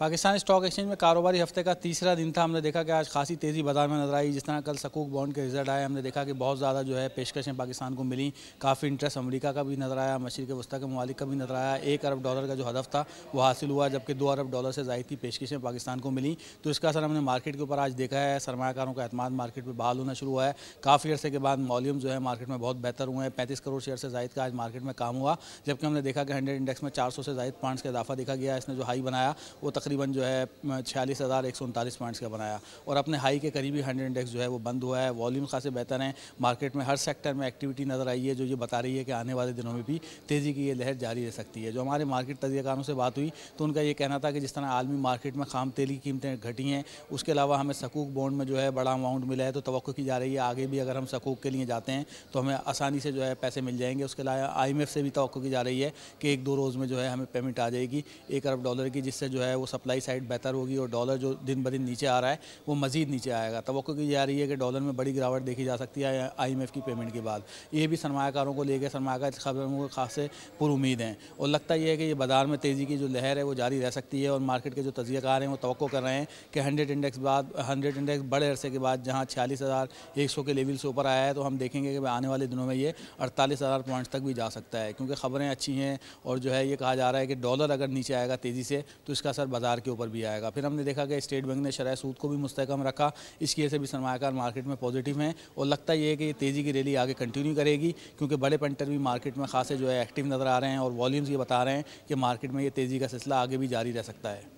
Pakistan stock exchange में कारोबारी हफ़्ते का तीसरा दिन था। हमने देखा कि आज खासी तेज़ी बाज़ार में नज़र आई। जिस तरह कल सकूक बॉन्ड के रिज़ल्ट आए, हमने देखा कि बहुत ज़्यादा जो है पेशकशें पाकिस्तान को मिली। काफ़ी इंटरेस्ट अमेरिका का भी नज़र आया मशरक वस्ती के ममालिक का भी नज़र आया। एक अरब डॉलर का जो हदफ था, वो हासिल हुआ, जबकि दो अरब डॉलर से जायद की पेशकशें पाकिस्तान को मिली। तो इसका असर हमने मार्केट के ऊपर आज देखा है। सरमाकारों का अहतमाद मार्केट में बहाल होना शुरू हुआ है। काफ़ी अर्से के बाद वॉल्यूम जो है मार्केट में बहुत बेहतर हुए हैं। पैंतीस करोड़ शेयर से जायद का आज मार्केट में काम हुआ, जबकि हमने देखा कि हंड्रेड इंडेक्स में चार सौ से जायद पॉइंट्स का इजाफा देखा गया। इसने जो हाई बनाया, वो तकरीबन जो है छियालीस हज़ार एक सौ उनतालीस पॉइंट्स का बनाया। और अपने हाई के करीबी हंड्रेड इंडेक्स जो है, वो बंद हुआ है। वॉल्यूम खासे बेहतर हैं। मार्केट में हर सेक्टर में एक्टिविटी नज़र आई है, जो ये बता रही है कि आने वाले दिनों में भी तेज़ी की ये लहर जारी रह सकती है। जो हमारे मार्केट तजयकारों से बात हुई तो उनका ये कहना था कि जिस तरह आलमी मार्केट में खाम तेल की कीमतें घटी हैं, उसके अलावा हमें सकूक बॉन्ड में जो है, बड़ा अमाउंट मिला है तो तो की जा रही है। आगे भी अगर हम सकूक के लिए जाते हैं तो हमें आसानी से जो है, पैसे मिल जाएँगे। उसके अलावा आई से भी तो की जा रही है कि एक दो रोज़ में जो है, हमें पेमेंट आ जाएगी, एक अरब डॉलर की, जिससे जो है, वो सप्लाई साइड बेहतर होगी और डॉलर जो दिन ब दिन नीचे आ रहा है, वो मज़ीद नीचे आएगा। तो की जा रही है कि डॉलर में बड़ी गिरावट देखी जा सकती है आईएमएफ की पेमेंट के बाद। ये भी सरमाकारों को लेकर सरमाकार खबरों को खास पुर उम्मीद हैं। और लगता यह है कि ये बाज़ार में तेज़ी की जो लहर है, वो जारी रह सकती है और मार्केट के जो तजियाकार हैं, वो तो कर रहे हैं कि हंड्रेड इंडेक्स बाद हंड्रेड इंडेक्स बड़े अरसे के बाद जहाँ छियालीस हज़ार एक सौ के लेवल से ऊपर आया है तो हम देखेंगे कि आने वाले दिनों में ये अड़तालीस हज़ार पॉइंट्स तक भी जा सकता है। क्योंकि खबरें अच्छी हैं और जो है ये कहा जा रहा है कि डॉलर अगर नीचे आएगा तेज़ी से तो इसका असर बाज़ार के ऊपर भी आएगा। फिर हमने देखा कि स्टेट बैंक ने शराय सूद को भी मुस्तकम रखा। इसकी वजह से भी सरमाकार मार्केट में पॉजिटिव हैं और लगता ये है कि ये तेज़ी की रैली आगे कंटिन्यू करेगी, क्योंकि बड़े पेंटर भी मार्केट में खासे जो है एक्टिव नज़र आ रहे हैं और वॉल्यूम्स ये बता रहे हैं कि मार्केट में ये तेज़ी का सिलसिला आगे भी जारी रह सकता है।